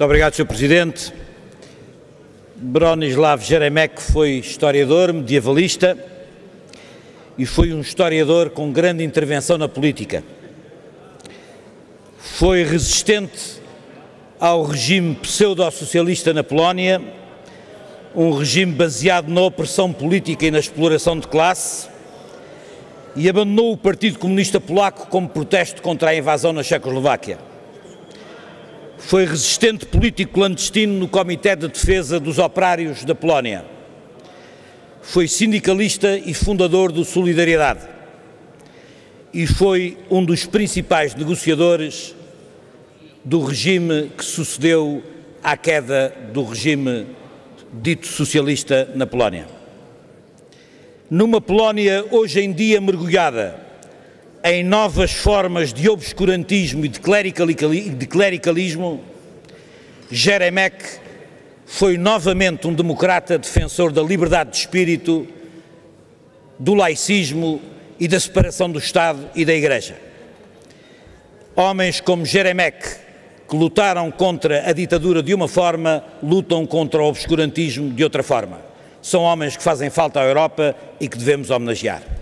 Muito obrigado, Sr. Presidente. Bronislav Jeremek foi historiador, medievalista e foi um historiador com grande intervenção na política. Foi resistente ao regime pseudo-socialista na Polónia, um regime baseado na opressão política e na exploração de classe, e abandonou o Partido Comunista Polaco como protesto contra a invasão na Checoslováquia. Foi resistente político clandestino no Comitê de Defesa dos Operários da Polónia. Foi sindicalista e fundador do Solidariedade. E foi um dos principais negociadores do regime que sucedeu à queda do regime dito socialista na Polónia. Numa Polónia hoje em dia mergulhada em novas formas de obscurantismo e de clericalismo, Jeremek foi novamente um democrata defensor da liberdade de espírito, do laicismo e da separação do Estado e da Igreja. Homens como Jeremek, que lutaram contra a ditadura de uma forma, lutam contra o obscurantismo de outra forma. São homens que fazem falta à Europa e que devemos homenagear.